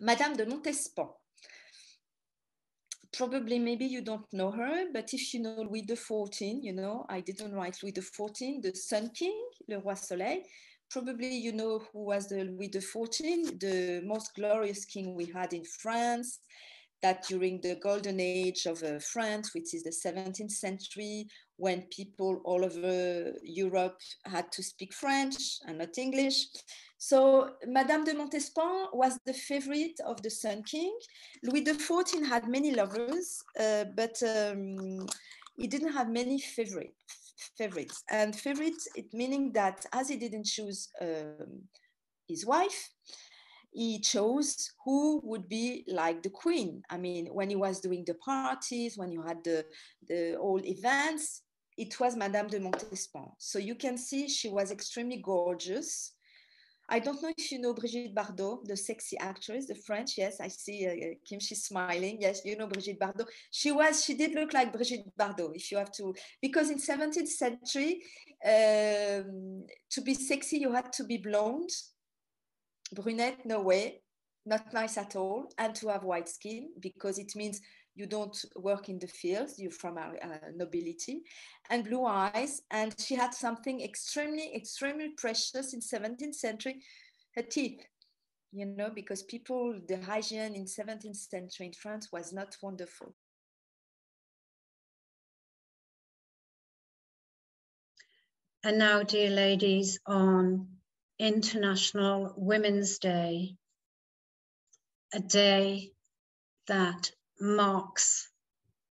Madame de Montespan. Probably, maybe you don't know her, but if you know Louis XIV, you know, I didn't write Louis XIV, the Sun King, Le Roi Soleil. Probably you know who was the Louis XIV, the most glorious king we had in France, that during the golden age of uh, France, which is the 17th century, when people all over Europe had to speak French and not English. So Madame de Montespan was the favorite of the Sun King. Louis XIV had many lovers, uh, but um, he didn't have many favorite, favorites. And favorites, it meaning that as he didn't choose um, his wife, he chose who would be like the queen. I mean, when he was doing the parties, when you had the, the all events, it was Madame de Montespan. So you can see she was extremely gorgeous. I don't know if you know Brigitte Bardot, the sexy actress, the French. Yes, I see uh, Kim. She's smiling. Yes, you know Brigitte Bardot. She was. She did look like Brigitte Bardot. If you have to, because in 17th century, um, to be sexy, you had to be blonde, brunette, no way, not nice at all, and to have white skin because it means you don't work in the fields, you're from our nobility, and blue eyes. And she had something extremely, extremely precious in 17th century, her teeth, you know, because people, the hygiene in 17th century in France was not wonderful. And now, dear ladies, on International Women's Day, a day that marks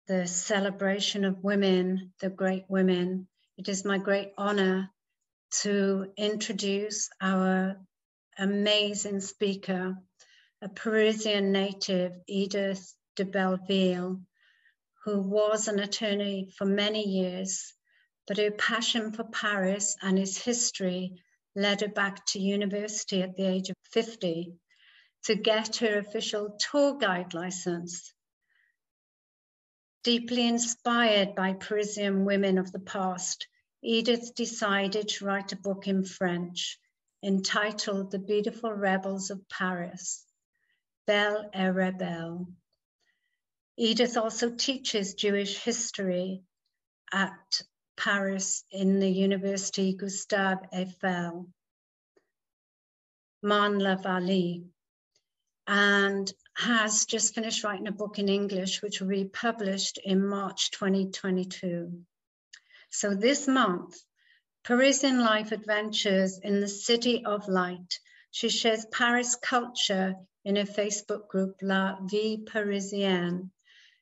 the celebration of women, the great women. It is my great honor to introduce our amazing speaker, a Parisian native, Edith de Belleville, who was an attorney for many years, but her passion for Paris and its history led her back to university at the age of 50 to get her official tour guide license Deeply inspired by Parisian women of the past, Edith decided to write a book in French entitled The Beautiful Rebels of Paris, Belles et Rebelles. Edith also teaches Jewish history at Paris in the University Gustave Eiffel, Marne-la-Vallée. And has just finished writing a book in English, which will be published in March 2022. So this month, Parisian Life Adventures in the City of Light. She shares Paris culture in a Facebook group, La Vie Parisienne.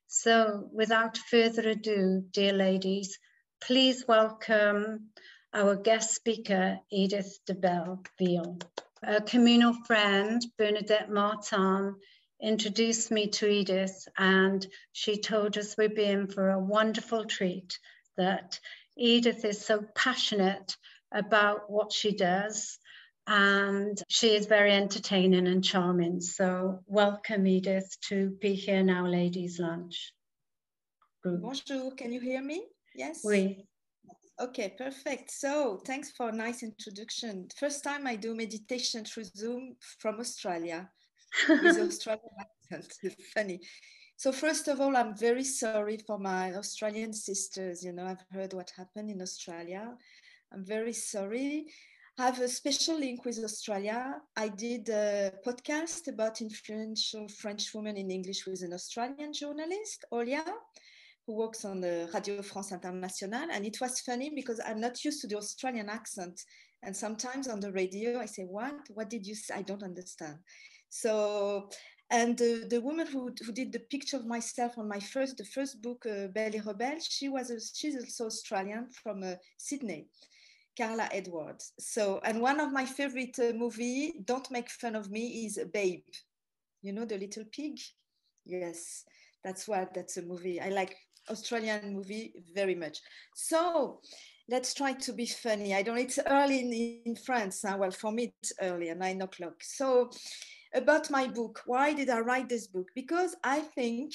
So without further ado, dear ladies, please welcome our guest speaker, Edith de Belleville. A communal friend, Bernadette Martin, introduced me to Edith, and she told us we'd be in for a wonderful treat. That Edith is so passionate about what she does, and she is very entertaining and charming. So, welcome, Edith, to Be Here Now Ladies Lunch. Group. Bonjour, can you hear me? Yes. Oui. Okay, perfect. So thanks for a nice introduction. First time I do meditation through Zoom from Australia with Australian accent. It's funny. So first of all, I'm very sorry for my Australian sisters. You know, I've heard what happened in Australia. I'm very sorry. I have a special link with Australia. I did a podcast about influential French women in English with an Australian journalist, Olia, who works on the Radio France Internationale. And it was funny because I'm not used to the Australian accent. And sometimes on the radio, I say, What? What did you say? I don't understand. So, and the, the woman who, who did the picture of myself on my first, the first book, uh, Belle Rebelle, she was, a, she's also Australian from uh, Sydney. Carla Edwards. So, and one of my favorite uh, movie, Don't Make Fun of Me, is Babe. You know the little pig? Yes, that's what that's a movie. I like Australian movie very much. So, let's try to be funny. I don't. It's early in, in France. Huh? Well, for me, it's early nine o'clock. So, about my book. Why did I write this book? Because I think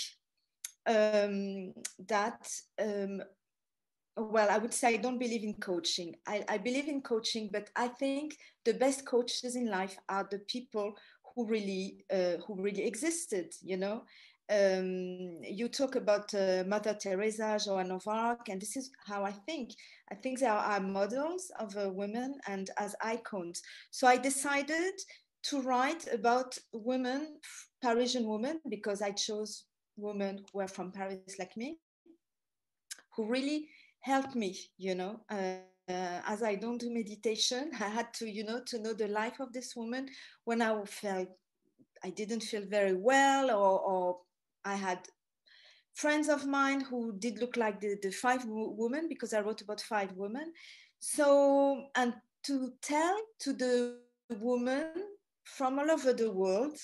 um, that, um, well, I would say I don't believe in coaching. I, I believe in coaching, but I think the best coaches in life are the people who really uh, who really existed you know um, you talk about uh, Mother Teresa, Joan of Arc, and this is how I think. I think they are models of uh, women and as icons. So I decided to write about women, Parisian women, because I chose women who are from Paris like me, who really helped me, you know. Uh, uh, as I don't do meditation, I had to, you know, to know the life of this woman when I felt I didn't feel very well or, or I had friends of mine who did look like the, the five women because I wrote about five women. So, and to tell to the women from all over the world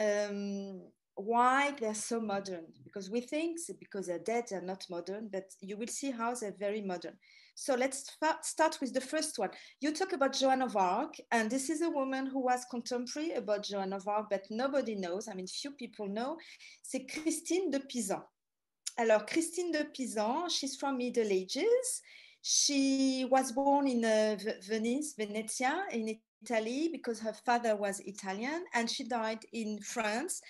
um, why they're so modern. Because we think because they're dead they're not modern but you will see how they're very modern. So let's start with the first one. You talk about joan of arc and this is a woman who was contemporary about joan of arc but nobody knows i mean few people know. C'est christine de pisan. Alors christine de pisan she's from middle ages she was born in uh, venice venezia in italy because her father was italian and she died in france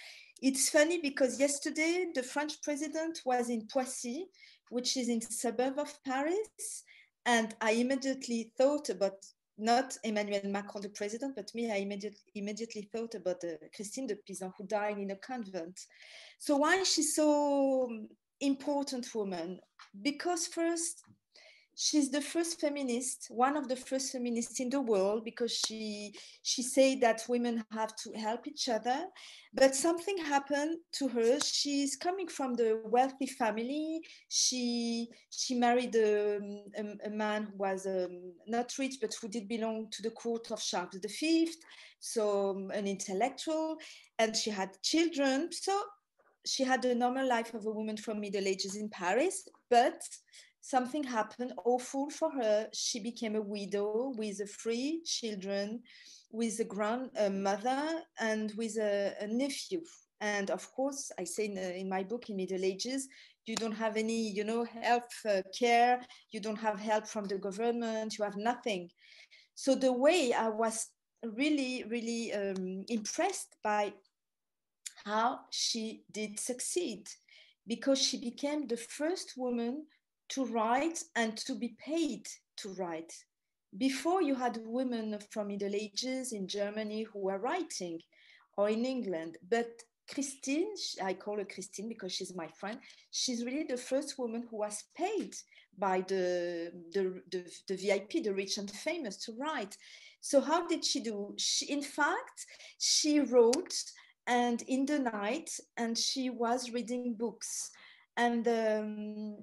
it's funny because yesterday the French president was in Poissy, which is in the suburb of Paris. And I immediately thought about not Emmanuel Macron, the president, but me, I immediately, immediately thought about uh, Christine de Pisan, who died in a convent. So why is she so important woman? Because first, she's the first feminist, one of the first feminists in the world, because she she said that women have to help each other. But something happened to her. She's coming from the wealthy family. She she married a, a, a man who was um, not rich, but who did belong to the court of Charles V, so um, an intellectual, and she had children. So she had the normal life of a woman from Middle Ages in Paris, but something happened awful for her. She became a widow with three children, with a grandmother, and with a, a, nephew. And of course, I say in, in, my book, in Middle Ages, you don't have any, you know, health uh, care. You don't have help from the government. You have nothing. So the way I was really, really um, impressed by how she did succeed because she became the first woman to write and to be paid to write. Before you had women from Middle Ages in Germany who were writing or in England, but Christine, I call her Christine because she's my friend, she's really the first woman who was paid by the, the, the, the VIP, the rich and famous, to write. So how did she do? She, in fact, she wrote and in the night and she was reading books. And um,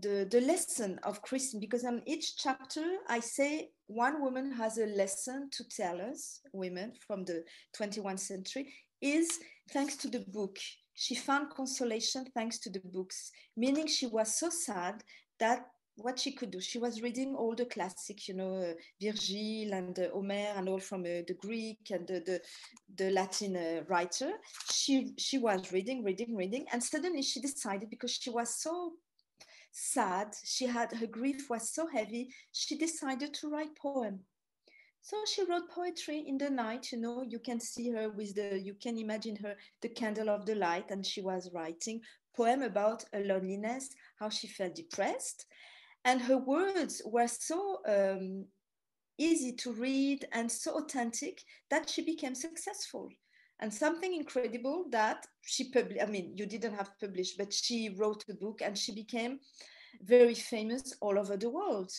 the, the lesson of Christine, because on each chapter I say one woman has a lesson to tell us, women from the 21st century, is thanks to the book. She found consolation thanks to the books, meaning she was so sad that what she could do, she was reading all the classics, you know, uh, Virgil and uh, Homer and all from uh, the Greek and the, the, the Latin uh, writer. She, she was reading, reading, reading, and suddenly she decided because she was so sad, she had her grief was so heavy, she decided to write poem. So she wrote poetry in the night, you know, you can see her with the, you can imagine her, the candle of the light, and she was writing poem about a loneliness, how she felt depressed. And her words were so um, easy to read and so authentic that she became successful and something incredible that she published i mean you didn't have published but she wrote a book and she became very famous all over the world.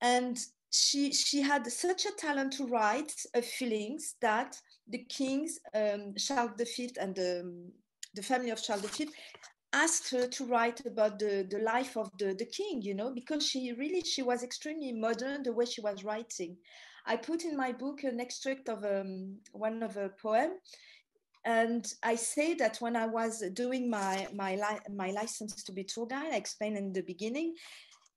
And she she had such a talent to write feelings that the kings um, charles v and the, the family of charles v asked her to write about the, the life of the, the king you know because she really she was extremely modern the way she was writing I put in my book an extract of um, one of a poem. And I say that when I was doing my, my, li- my license to be tour guide, I explained in the beginning,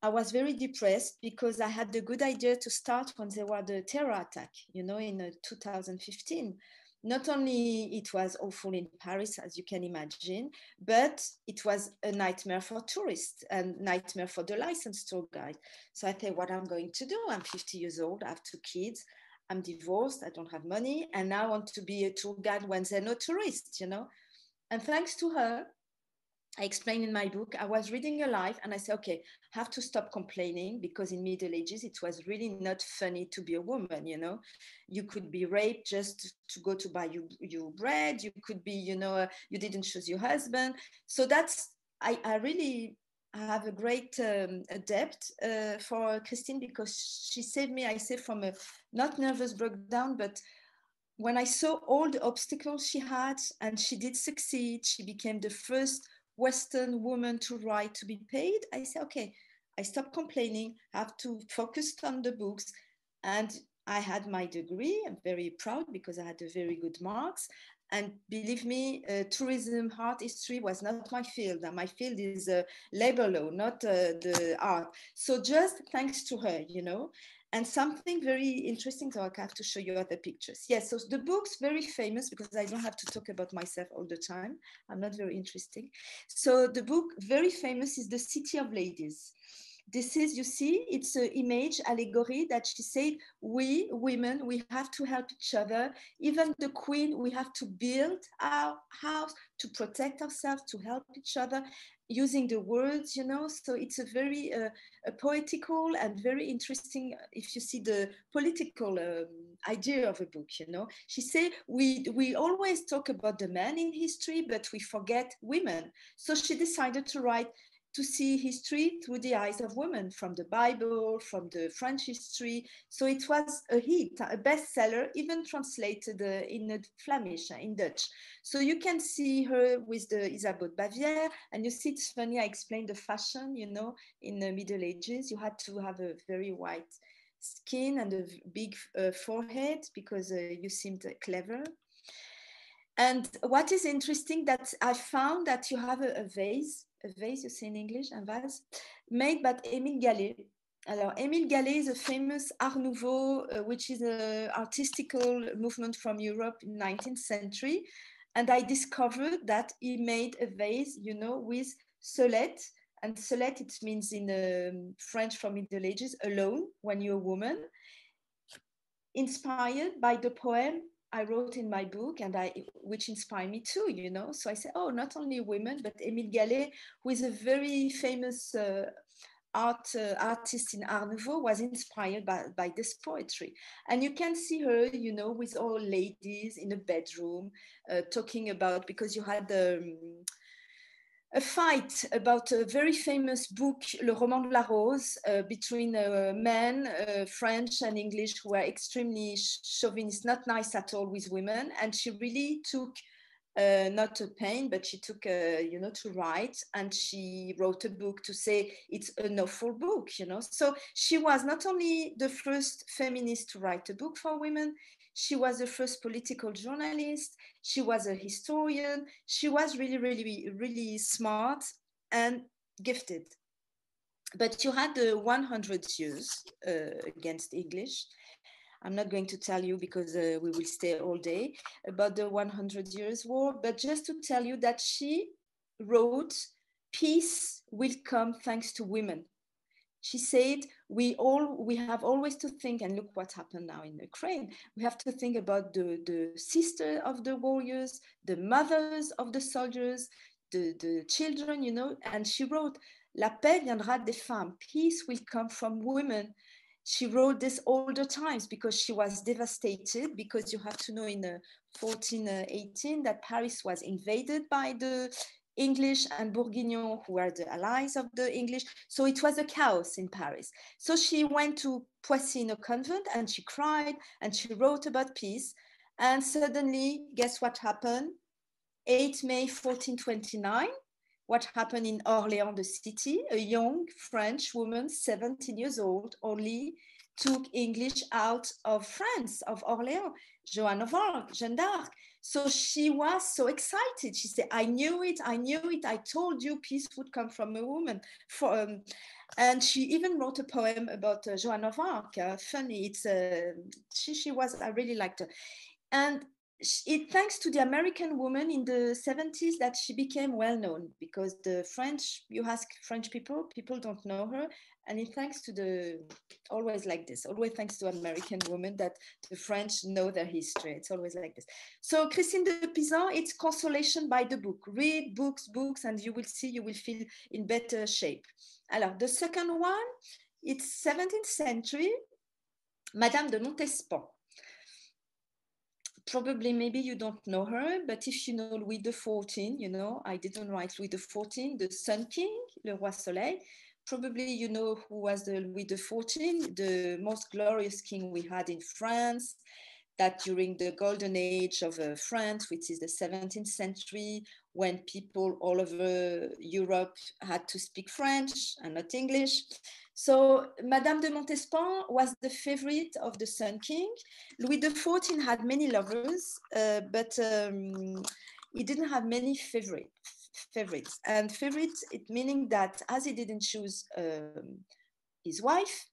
I was very depressed because I had the good idea to start when there were the terror attack, you know, in uh, 2015 not only it was awful in Paris, as you can imagine, but it was a nightmare for tourists and nightmare for the licensed tour guide. So I thought, what I'm going to do? I'm 50 years old, I have two kids. I'm divorced, I don't have money, and I want to be a tour guide when there are no tourists, you know. And thanks to her, I explain in my book, I was reading her life and I said, okay, I have to stop complaining because in Middle Ages, it was really not funny to be a woman, you know. You could be raped just to go to buy you, your bread. You could be, you know, you didn't choose your husband. So that's, I, I really have a great um, debt uh, for Christine because she saved me, I say, from a not nervous breakdown, but when I saw all the obstacles she had and she did succeed, she became the first Western woman to write to be paid, I say, okay, I stop complaining, have to focus on the books. And I had my degree. I'm very proud because I had a very good marks. And believe me, uh, tourism art history was not my field. my field is uh, labor law, not uh, the art. So just thanks to her, you know. And something very interesting, so I have to show you other pictures. Yes, so the book's very famous because I don't have to talk about myself all the time. I'm not very interesting. So the book, very famous, is The City of Ladies this is, you see, it's an image allegory that she said, we women, we have to help each other. Even the queen, we have to build our house to protect ourselves, to help each other using the words, you know. So it's a very uh, a poetical and very interesting, if you see the political um, idea of a book, you know. She said, we, we always talk about the men in history, but we forget women. So she decided to write to see history through the eyes of women from the Bible, from the French history. So it was a hit, a bestseller, even translated uh, in Flemish, uh, in Dutch. So you can see her with the Isabeau de Bavière, and you see it's funny, I explained the fashion, you know, in the Middle Ages, you had to have a very white skin and a big uh, forehead because uh, you seemed clever. And what is interesting that I found that you have a, a vase vase, you say in English, un vase, made by Émile Gallé. Alors, Émile Gallé is a famous Art Nouveau, uh, which is an artistical movement from Europe in 19th century. And I discovered that he made a vase, you know, with seulette. And seulette, it means in um, French from Middle Ages, alone, when you're a woman. Inspired by the poem I wrote in my book and I, which inspired me too, you know. So I said, oh, not only women, but Émile Gallé, who is a very famous uh, art uh, artist in Art Nouveau, was inspired by, by this poetry. And you can see her, you know, with all ladies in a bedroom uh, talking about, because you had the, um, a fight about a very famous book, Le Roman de la Rose, uh, between uh, men, uh, French and English, who were extremely chauvinist, not nice at all with women. And she really took uh, not a pain, but she took, uh, you know, to write, and she wrote a book to say it's an awful book, you know. So she was not only the first feminist to write a book for women, she was the first political journalist. She was a historian. She was really, really, really smart and gifted. But you had the 100 years uh, against English. I'm not going to tell you because uh, we will stay all day about the 100 years war, but just to tell you that she wrote, Peace will come thanks to women she said we all we have always to think and look what happened now in ukraine. We have to think about the the sister of the warriors the mothers of the soldiers the the children you know. And she wrote la paix viendra des femmes. Peace will come from women. She wrote this all the times because she was devastated because you have to know in uh, 1418 that paris was invaded by the English and Bourguignon, who were the allies of the English. So it was a chaos in Paris. So she went to Poissy in a convent and she cried and she wrote about peace. And suddenly, guess what happened? 8 May 1429, what happened in Orléans, the city? A young French woman, 17 years old, only took English out of France, of Orléans, Joan of Arc, Jeanne d'Arc. So she was so excited. She said, I knew it, I knew it. I told you peace would come from a woman. For, um, and she even wrote a poem about uh, Joan of Arc. Uh, funny, it's uh, she, she was, I really liked her. And it thanks to the American woman in the 70s that she became well known because the French, you ask French people, people don't know her. And it thanks to the, always like this, always thanks to American women that the French know their history. It's always like this. So Christine de Pizan, it's consolation by the book. Read books, books, and you will see, you will feel in better shape. Alors, the second one, it's 17th century, Madame de Montespan probably maybe you don't know her, but if you know Louis XIV, you know, I didn't write Louis XIV, the Sun King, Le Roi Soleil. Probably you know who was the Louis XIV, the most glorious king we had in France, that during the golden age of uh, France, which is the 17th century, when people all over Europe had to speak French and not English, so Madame de Montespan was the favorite of the Sun King. Louis XIV had many lovers, uh, but um, he didn't have many favorite, favorites. And favorites, it meaning that as he didn't choose um, his wife,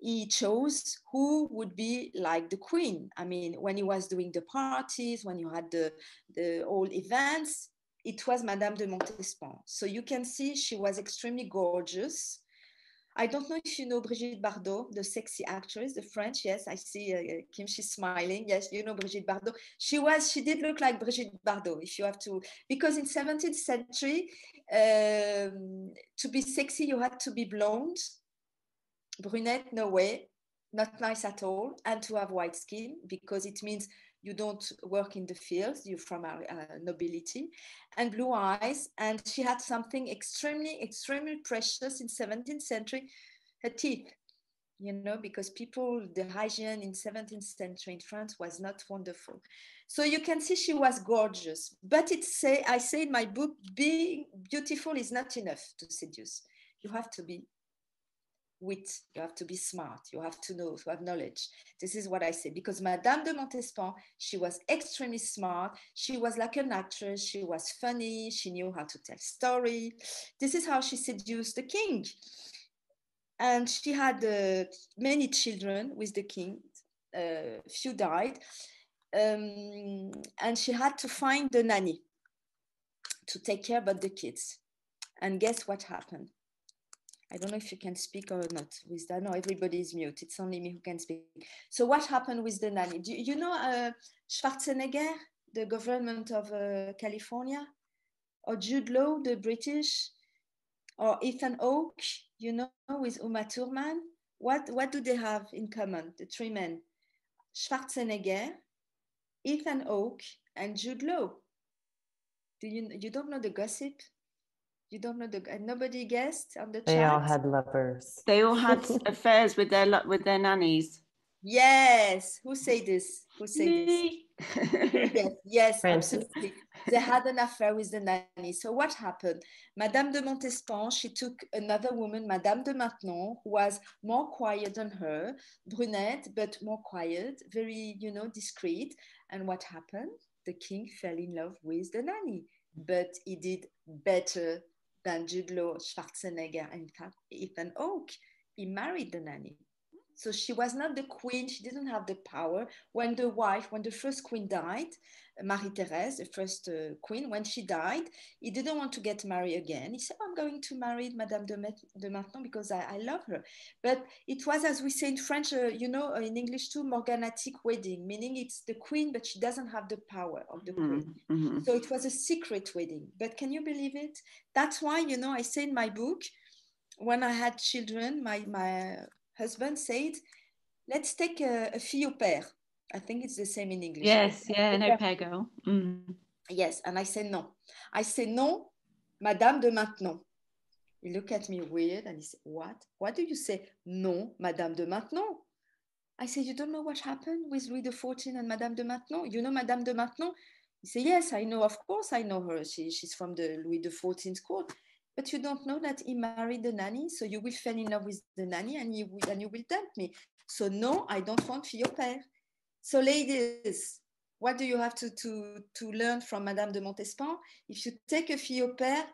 he chose who would be like the queen. I mean, when he was doing the parties, when you had the, the old events, it was Madame de Montespan. So you can see she was extremely gorgeous I don't know if you know Brigitte Bardot, the sexy actress, the French. Yes, I see uh, Kim. She's smiling. Yes, you know Brigitte Bardot. She was. She did look like Brigitte Bardot. If you have to, because in 17th century, um, to be sexy, you had to be blonde, brunette, no way, not nice at all, and to have white skin because it means you don't work in the fields, you're from our uh, nobility, and blue eyes. And she had something extremely, extremely precious in 17th century, her teeth, you know, because people, the hygiene in 17th century in France was not wonderful. So you can see she was gorgeous, but it say, I say in my book, being beautiful is not enough to seduce. You have to be wit, you have to be smart, you have to know, to have knowledge. This is what I say. Because Madame de Montespan, she was extremely smart. She was like an actress. She was funny. She knew how to tell story. This is how she seduced the king. And she had uh, many children with the king. Uh, few died. Um, and she had to find the nanny to take care about the kids. And guess what happened? I don't know if you can speak or not with that. No, everybody is mute. It's only me who can speak. So what happened with the nanny? Do you know uh, Schwarzenegger, the government of uh, California? Or Jude Law, the British? Or Ethan Hawke, you know, with Uma Thurman? What, what do they have in common, the three men? Schwarzenegger, Ethan Hawke, and Jude Law. Do you, you don't know the gossip? You don't know the nobody guessed on the They chat. They all had lovers. They all had affairs with their with their nannies. Yes. Who say this? Who say this? Yes, yes, absolutely. They had an affair with the nanny. So what happened? Madame de Montespan, she took another woman, Madame de Maintenon, who was more quiet than her, brunette, but more quiet, very, you know, discreet. And what happened? The king fell in love with the nanny, but he did better than Jude Schwarzenegger, and Ethan Hawke. He married the nanny. So she was not the queen, she didn't have the power. When the wife, when the first queen died, Marie Therese, the first uh, queen, when she died, he didn't want to get married again. He said, I'm going to marry Madame de, Met- de Maintenon because I, I, love her. But it was, as we say in French, uh, you know, uh, in English too, morganatic wedding, meaning it's the queen, but she doesn't have the power of the queen. Mm-hmm. So it was a secret wedding. But can you believe it? That's why, you know, I say in my book, when I had children, my, my husband said, let's take a, a fille au pair. I think it's the same in English. Yes, yeah, an au pair girl. Mm. Yes, and I said no. I said no, Madame de Maintenon. He looked at me weird and he said, what? What do you say? No, Madame de Maintenon. I said, you don't know what happened with Louis XIV and Madame de Maintenon? You know Madame de Maintenon? He said, yes, I know. Of course I know her. She, she's from the Louis XIV court. But you don't know that he married the nanny, so you will fall in love with the nanny and you will, and you will dump me. So no, I don't want fille. So ladies, what do you have to, to, to learn from Madame de Montespan? If you take a fille au pair,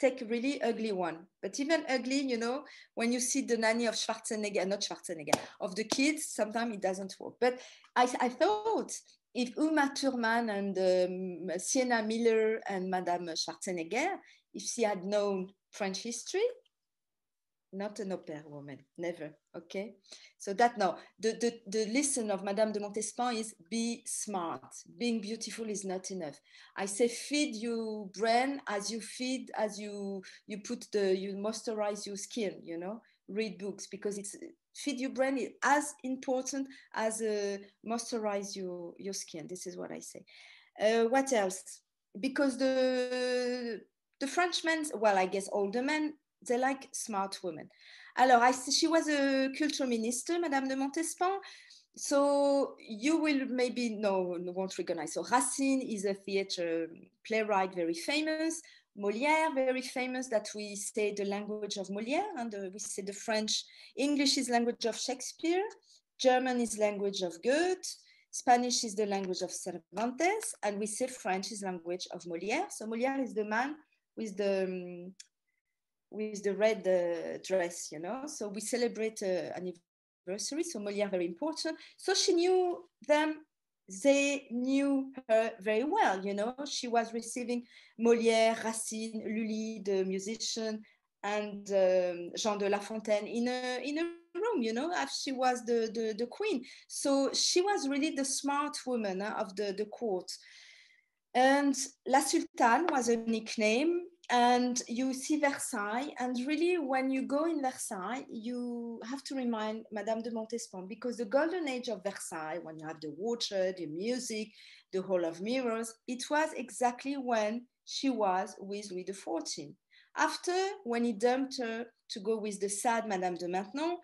take a really ugly one. But even ugly, you know, when you see the nanny of Schwarzenegger, not Schwarzenegger, of the kids, sometimes it doesn't work. But I, I thought if Uma Thurman and um, Sienna Miller and Madame Schwarzenegger, if she had known French history, not an opera woman, never. Okay, so that no, the, the the lesson of Madame de Montespan is be smart. Being beautiful is not enough. I say feed your brain as you feed as you you put the you moisturize your skin. You know, read books because it's feed your brain is as important as uh, moisturize your your skin. This is what I say. Uh, what else? Because the the Frenchmen, well, I guess older men, they like smart women. Alors, I, she was a culture minister, Madame de Montespan. So you will maybe know, won't recognize. So Racine is a theater playwright, very famous. Molière, very famous, that we say the language of Molière, and uh, we say the French, English is language of Shakespeare, German is language of Goethe, Spanish is the language of Cervantes, and we say French is language of Molière. So Molière is the man with the um, with the red uh, dress, you know. So we celebrate uh, anniversary. So Molière very important. So she knew them. They knew her very well, you know. She was receiving Molière, Racine, Lully, the musician, and um, Jean de La Fontaine in a in a room, you know, as she was the, the, the queen. So she was really the smart woman uh, of the, the court. And La Sultane was a nickname. And you see Versailles. And really, when you go in Versailles, you have to remind Madame de Montespan because the golden age of Versailles, when you have the water, the music, the Hall of Mirrors, it was exactly when she was with Louis XIV. After, when he dumped her to go with the sad Madame de Maintenon,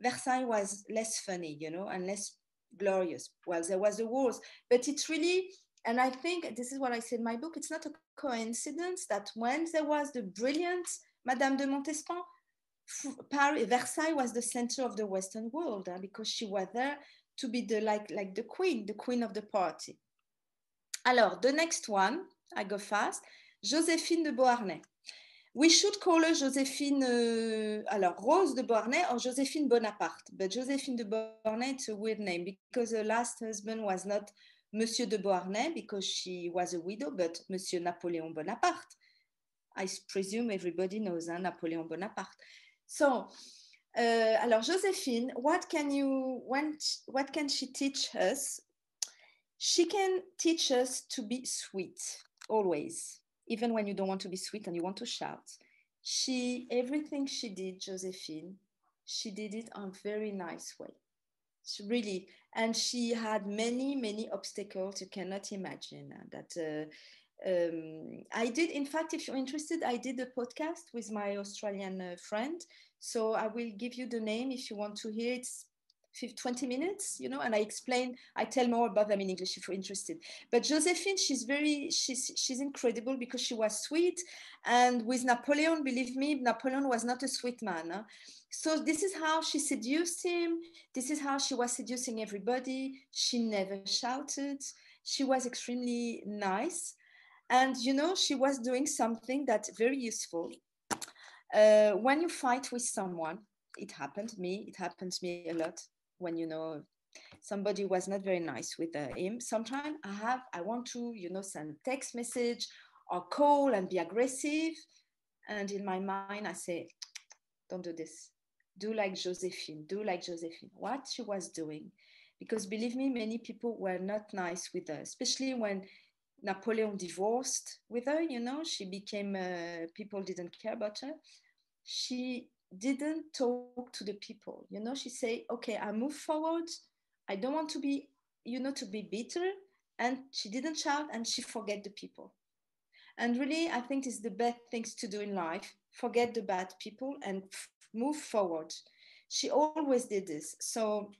Versailles was less funny, you know, and less glorious. Well, there was the wars, but it really and I think this is what I said in my book. It's not a coincidence that when there was the brilliant Madame de Montespan, Paris, Versailles was the center of the Western world huh, because she was there to be the like like the queen, the queen of the party. Alors, the next one, I go fast. Joséphine de Beauharnais. We should call her Joséphine, uh, alors Rose de Beauharnais or Joséphine Bonaparte. But Joséphine de Beauharnais, it's a weird name because her last husband was not Monsieur de Beauharnais because she was a widow, but Monsieur Napoleon Bonaparte. I presume everybody knows hein, Napoleon Bonaparte. So, uh, alors Joséphine, what can you, when, what can she teach us? She can teach us to be sweet, always, even when you don't want to be sweet and you want to shout. She, everything she did, Joséphine, she did it on a very nice way. Really, and she had many many obstacles you cannot imagine uh, that uh, um, I did, in fact, if you're interested, I did a podcast with my Australian uh, friend. So I will give you the name if you want to hear. It's 20 minutes, you know, and I explain, I tell more about them in English if you're interested. But Josephine, she's very, she's, she's incredible because she was sweet. And with Napoleon, believe me, Napoleon was not a sweet man. Huh? So this is how she seduced him. This is how she was seducing everybody. She never shouted. She was extremely nice. And, you know, she was doing something that's very useful. Uh, when you fight with someone, it happened to me, it happened to me a lot when you know somebody was not very nice with uh, him sometimes i have i want to you know send text message or call and be aggressive and in my mind i say don't do this do like josephine do like josephine. What she was doing because believe me many people were not nice with her especially when napoleon divorced with her you know she became uh, people didn't care about her. She didn't talk to the people you know she say okay i move forward. I don't want to be you know to be bitter. And she didn't shout and she forget the people. And really i think it's the best things to do in life forget the bad people and move forward. She always did this. So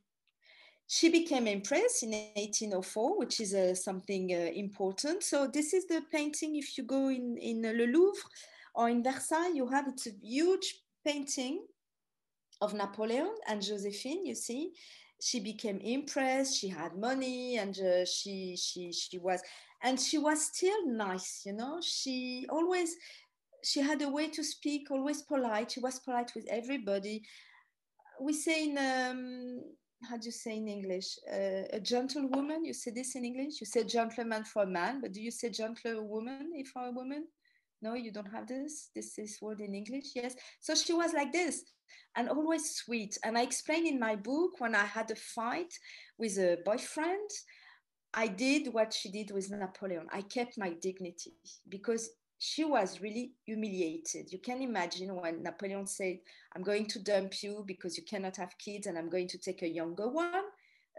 she became empress in 1804 which is uh, something uh, important. So this is the painting if you go in in le louvre or in versailles you have it's a huge painting of Napoleon and Josephine, you see, she became impressed, she had money and uh, she, she, she was, and she was still nice, you know, she always, she had a way to speak, always polite. She was polite with everybody. We say in, um, how do you say in English? Uh, a gentlewoman, you say this in English? You say gentleman for a man, but do you say gentlewoman if for a woman? no you don't have this this is word in english yes so she was like this and always sweet. And I explain in my book when I had a fight with a boyfriend, I did what she did with Napoleon. I kept my dignity because she was really humiliated. You can imagine when Napoleon said, I'm going to dump you because you cannot have kids and I'm going to take a younger one,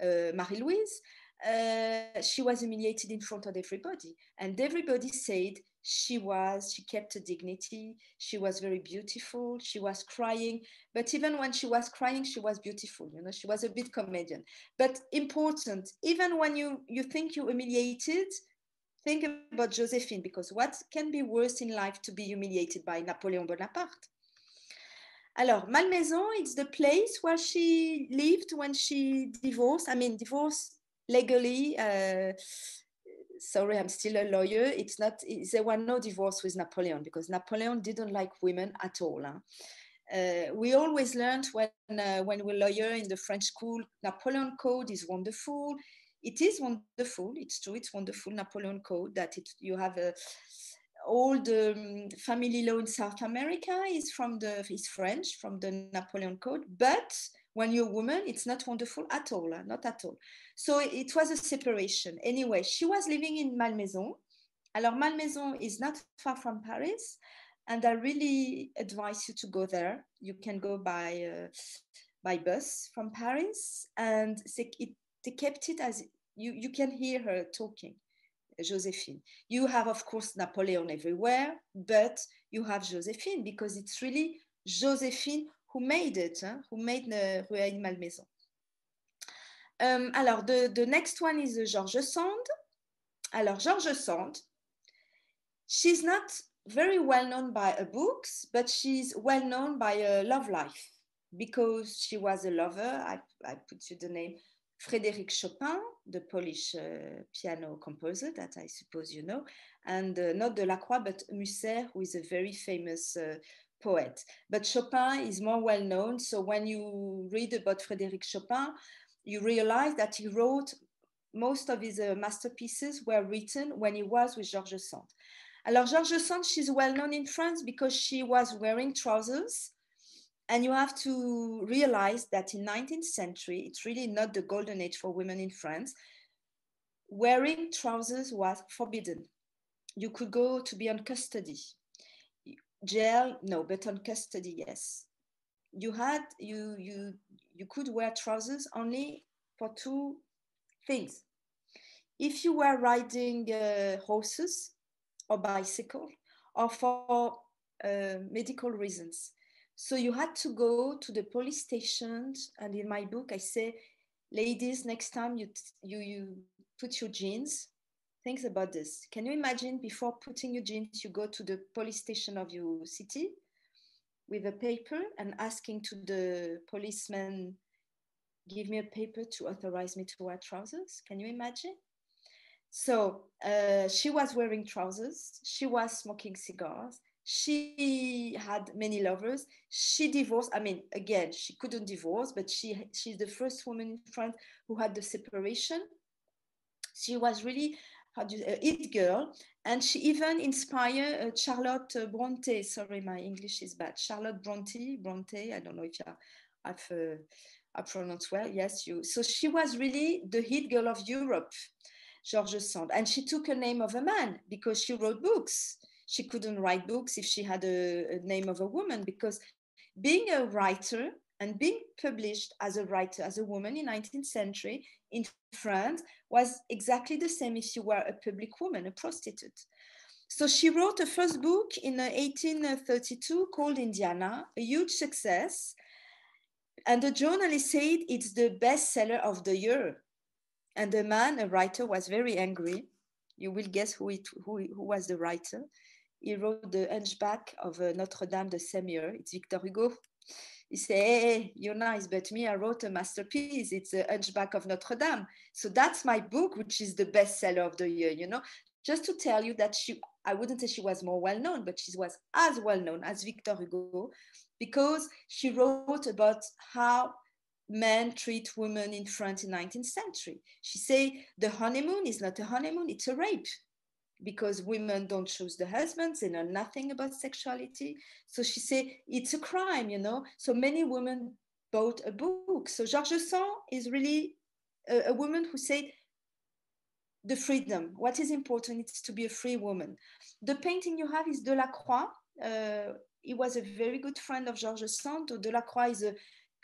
uh, Marie Louise. Uh, she was humiliated in front of everybody. And everybody said she was, she kept her dignity. She was very beautiful. She was crying. But even when she was crying, she was beautiful. You know, she was a bit comedian. But important, even when you, you think you're humiliated, think about Josephine, because what can be worse in life to be humiliated by Napoleon Bonaparte? Alors, Malmaison, it's the place where she lived when she divorced. I mean, divorced legally. Uh, sorry, I'm still a lawyer. It's not, there were no divorce with Napoleon because Napoleon didn't like women at all. Huh? Uh, we always learned when, uh, when we're lawyer in the French school, Napoleon Code is wonderful. It is wonderful. It's true. It's wonderful. Napoleon Code that it, you have a, all the um, family law in South America is from the is French from the Napoleon Code, but when you're a woman, it's not wonderful at all, not at all. So it was a separation. Anyway, she was living in Malmaison. Alors Malmaison is not far from Paris, and I really advise you to go there. You can go by uh, by bus from Paris, and it, they kept it as you you can hear her talking. Josephine. You have, of course, Napoleon everywhere, but you have Josephine because it's really Josephine who made it, who made the Rueil Malmaison. Um, alors, the, the next one is George Sand. Alors, George Sand, she's not very well known by her books, but she's well known by her love life because she was a lover. I, I put you the name Frédéric Chopin, the Polish uh, piano composer that I suppose you know, and uh, not Delacroix, but Musset, who is a very famous uh, poet. But Chopin is more well known. So when you read about Frédéric Chopin, you realize that he wrote most of his uh, masterpieces were written when he was with George Sand. Alors, George Sand, she's well known in France because she was wearing trousers and you have to realize that in 19th century it's really not the golden age for women in france. Wearing trousers was forbidden. You could go to be on custody. Jail no but on custody yes. You had you you you could wear trousers only for two things. If you were riding uh, horses or bicycle or for uh, medical reasons so you had to go to the police station, and in my book I say, ladies, next time you you you put your jeans, think about this. Can you imagine before putting your jeans, you go to the police station of your city with a paper and asking to the policeman, give me a paper to authorize me to wear trousers? Can you imagine? So uh, she was wearing trousers. She was smoking cigars she had many lovers. She divorced i mean again she couldn't divorce but she she's the first woman in france who had the separation. She was really how do you, a it girl. And she even inspired uh, charlotte bronte. Sorry my english is bad. Charlotte bronte bronte i don't know if you have uh, I pronounce well. Yes you. So she was really the hit girl of europe george sand. And she took a name of a man because she wrote books she couldn't write books if she had a, a name of a woman because being a writer and being published as a writer as a woman in 19th century in france was exactly the same if you were a public woman a prostitute. So she wrote a first book in 1832 uh, called indiana a huge success. And the journalist said it's the bestseller of the year. And the man a writer was very angry. You will guess who, it, who, who was the writer he wrote The Hunchback of uh, Notre Dame the same year. It's Victor Hugo. He said, hey, you're nice, but me, I wrote a masterpiece. It's The Hunchback of Notre Dame. So that's my book, which is the bestseller of the year, you know, just to tell you that she, I wouldn't say she was more well known, but she was as well known as Victor Hugo because she wrote about how men treat women in France in 19th century. She say the honeymoon is not a honeymoon, it's a rape because women don't choose the husbands, they know nothing about sexuality. So she said it's a crime, you know. So many women bought a book. So George Sand is really a, a woman who said the freedom. What is important is to be a free woman. The painting you have is Delacroix. Uh, he was a very good friend of George Sand. Delacroix is a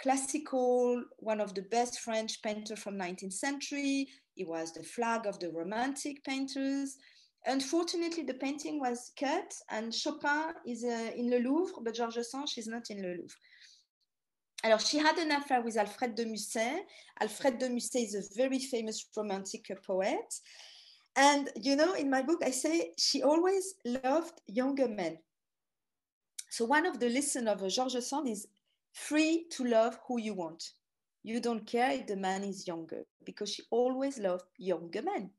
classical, one of the best French painter from 19th century. He was the flag of the romantic painters. Unfortunately, the painting was cut and Chopin is uh, in the Louvre, but George Sand, is not in the Louvre. Alors, she had an affair with Alfred de Musset. Alfred de Musset is a very famous romantic poet. And, you know, in my book, I say she always loved younger men. So one of the lessons of George Sand is free to love who you want. You don't care if the man is younger because she always loved younger men.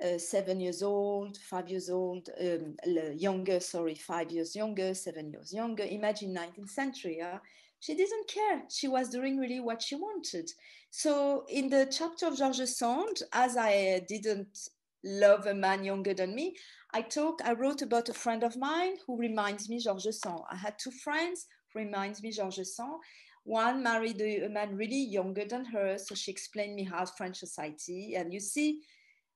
Uh, seven years old, five years old, um, younger, sorry, five years younger, seven years younger. Imagine 19th century. Yeah? She didn't care. She was doing really what she wanted. So in the chapter of George Sand, as I didn't love a man younger than me, I talk, I wrote about a friend of mine who reminds me George Sand. I had two friends who reminds me George Sand. One married a man really younger than her, so she explained me how French society. And you see,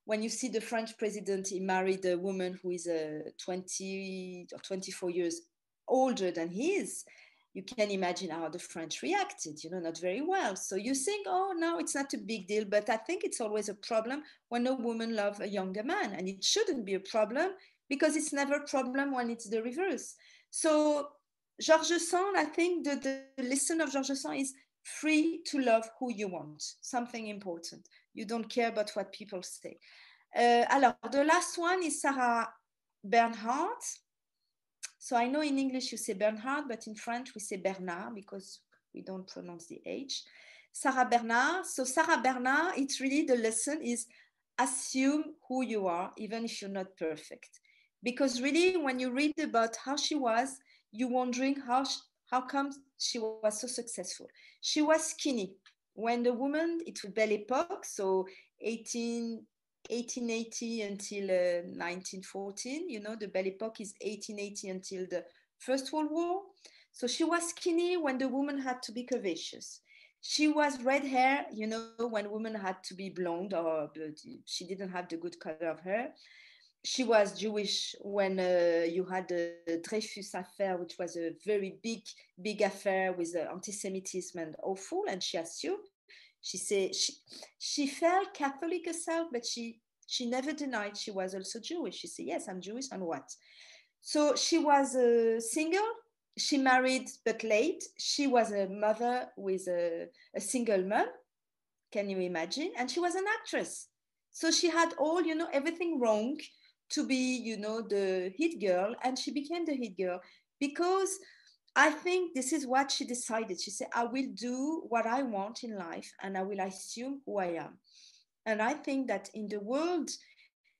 when you see the French president, he married a woman who is uh, 20 or 24 years older than he is, you can imagine how the French reacted, you know, not very well. So you think, oh, no, it's not a big deal. But I think it's always a problem when a woman loves a younger man. And it shouldn't be a problem because it's never a problem when it's the reverse. So George Sand, I think the, the lesson of George Sand is free to love who you want, something important. You don't care about what people say. Uh, alors, the last one is Sarah Bernhardt. So I know in English you say Bernhard, but in French we say Bernard because we don't pronounce the H. Sarah Bernard. So Sarah Bernard, it's really the lesson is assume who you are, even if you're not perfect. Because really, when you read about how she was, you're wondering how she, how come she was so successful. She was skinny. When the woman, it was Belle Epoque, so 18, 1880 until uh, 1914. You know, the Belle Epoque is 1880 until the First World War. So she was skinny when the woman had to be curvaceous. She was red hair, you know, when women had to be blonde or she didn't have the good color of hair. She was Jewish when uh, you had the Dreyfus affair, which was a very big, big affair with uh, anti-Semitism and awful, and she assumed she said she, she felt Catholic herself, but she, she never denied she was also Jewish. She said, yes, I'm Jewish and what? So she was uh, single. She married, but late. She was a mother with a, a single mom. Can you imagine? And she was an actress. So she had all, you know, everything wrong to be, you know, the hit girl. And she became the hit girl because I think this is what she decided. She said, I will do what I want in life and I will assume who I am. And I think that in the world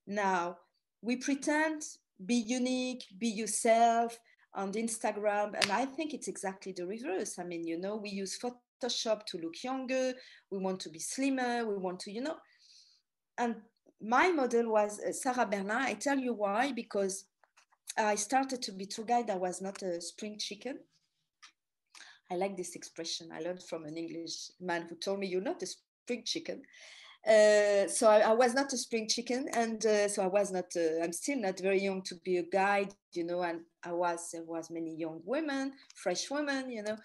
now, we pretend be unique, be yourself on Instagram. And I think it's exactly the reverse. I mean, you know, we use Photoshop to look younger, we want to be slimmer, we want to, you know. And my model was uh, Sarah Bernard. I tell you why, because I started to be tour guide. I was not a spring chicken. I like this expression. I learned from an English man who told me, You're not a spring chicken. Uh, so I, I, was not a spring chicken, and uh, so I was not. Uh, I'm still not very young to be a guide, you know. And I was there was many young women, fresh women, you know.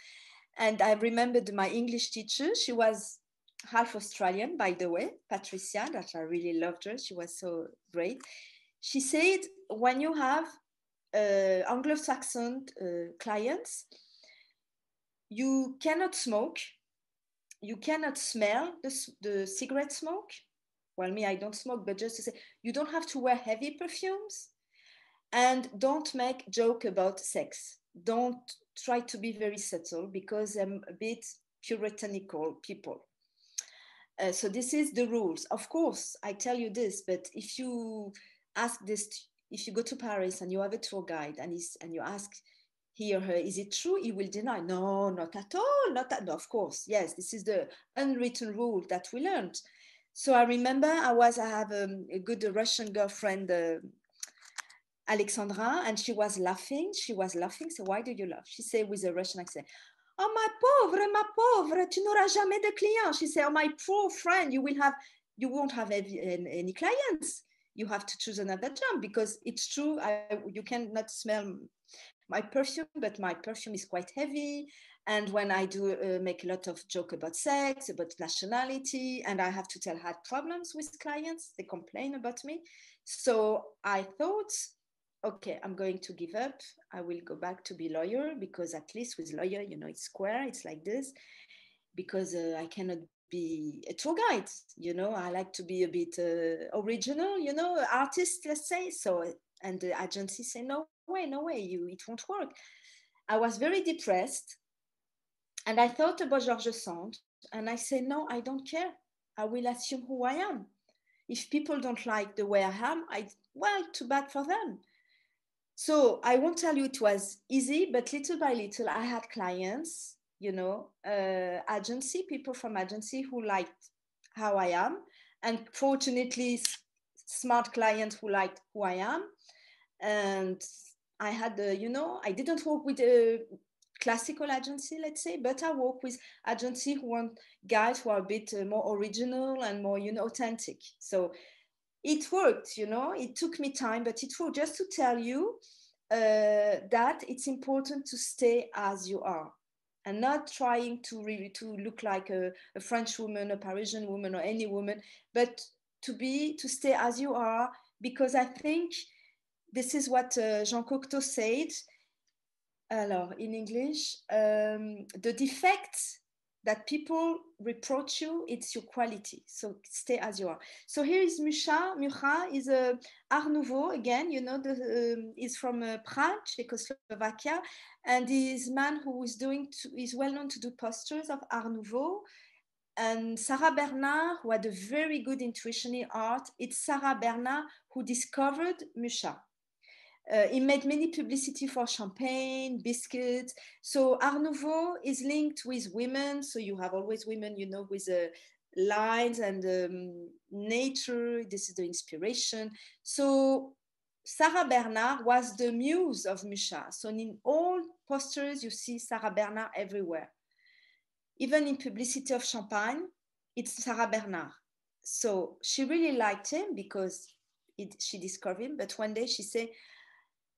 And I remembered my English teacher. She was half Australian, by the way, Patricia. That I really loved her. She was so great. She said, when you have uh, Anglo-Saxon uh, clients, you cannot smoke, you cannot smell the, the cigarette smoke. Well, me, I don't smoke, but just to say, you don't have to wear heavy perfumes and don't make joke about sex. Don't try to be very subtle because I'm a bit puritanical people. Uh, so this is the rules. Of course, I tell you this, but if you ask this if you go to Paris and you have a tour guide and, he's, and you ask he or her, is it true? He will deny, no, not at all, not that, no, of course, yes, this is the unwritten rule that we learned. So I remember I was, I have a, a good Russian girlfriend, uh, Alexandra, and she was laughing. She was laughing. So why do you laugh? She said with a Russian accent, Oh, my pauvre, ma pauvre, tu n'auras jamais de clients. She said, Oh, my poor friend, you will have, you won't have any, clients. You have to choose another job because it's true. I, you cannot smell my perfume, but my perfume is quite heavy. And when I do uh, make a lot of joke about sex, about nationality, and I have to tell I had problems with clients, they complain about me. So I thought okay, I'm going to give up. I will go back to be lawyer because at least with lawyer, you know, it's square, it's like this. Because uh, I cannot be a tour guide, you know, I like to be a bit uh, original, you know, artist, let's say. So, and the agency say, no way, no way, you, it won't work. I was very depressed. And I thought about George Sand and I said, no, I don't care. I will assume who I am. If people don't like the way I am, I well, too bad for them. So I won't tell you it was easy, but little by little, I had clients, you know, uh, agency, people from agency who liked how I am. And fortunately, smart clients who liked who I am. And I had, uh, you know, I didn't work with a classical agency, let's say, but I work with agency who want guys who are a bit uh, more original and more, you know, authentic. So it worked, you know, it took me time, but it worked just to tell you uh, that it's important to stay as you are and not trying to really to look like a, a French woman, a Parisian woman, or any woman, but to be to stay as you are because I think this is what uh, Jean Cocteau said. Alors, in English, um, the defects that people reproach you, it's your quality. So stay as you are. So here is Musha. Mucha is a Art Nouveau again. You know, the, um, is from uh, Prague, Czechoslovakia, and is man who is doing to, is well known to do posters of Art Nouveau. And Sarah Bernard, who had a very good intuition in art, it's Sarah Bernard who discovered Mucha. Uh, he made many publicity for champagne, biscuits. So Art Nouveau is linked with women. So you have always women, you know, with uh, lines and um, nature. This is the inspiration. So Sarah Bernard was the muse of Mucha. So in all posters, you see Sarah Bernard everywhere. Even in publicity of champagne, it's Sarah Bernard. So she really liked him because it, she discovered him. But one day she said,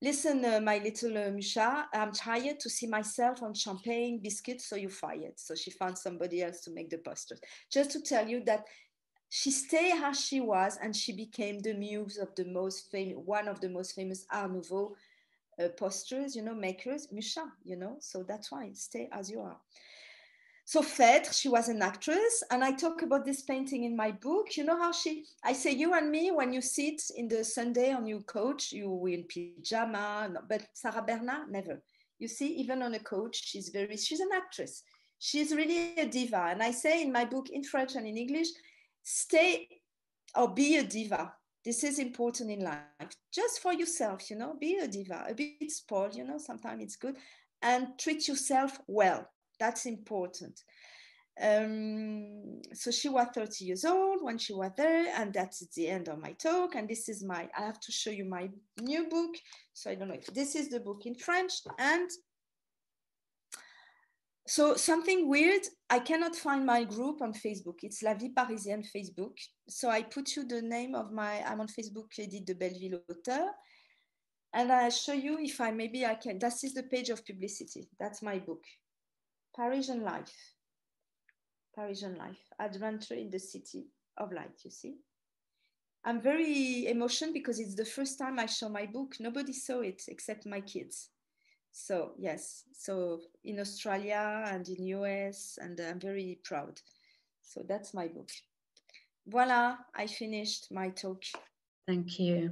Listen, uh, my little uh, Mucha, I'm tired to see myself on champagne, biscuits, so you fired. So she found somebody else to make the posters. Just to tell you that she stayed as she was and she became the muse of the most famous, one of the most famous Art Nouveau uh, posters, you know, makers, Mucha, you know, so that's why stay as you are. So Phèdre, she was an actress, and I talk about this painting in my book. You know how she, I say, you and me, when you sit in the Sunday on your couch, you in pajama, but Sarah Bernard, never. You see, even on a couch, she's very, she's an actress. She's really a diva. And I say in my book, in French and in English, stay or be a diva. This is important in life, just for yourself, you know, be a diva, a bit spoiled, you know, sometimes it's good, and treat yourself well that's important. Um, so she was 30 years old when she was there, and that's the end of my talk. And this is my, I have to show you my new book. So I don't know if this is the book in French. And so something weird, I cannot find my group on Facebook. It's La Vie Parisienne Facebook. So I put you the name of my, I'm on Facebook, Edith de Belleville Auteur. And I show you if I, maybe I can, this is the page of publicity. That's my book. Parisian life. Parisian life, adventure in the city of light, you see. I'm very emotional because it's the first time I show my book. Nobody saw it except my kids. So yes, so in Australia and in US, and I'm very proud. So that's my book. Voila, I finished my talk. Thank you.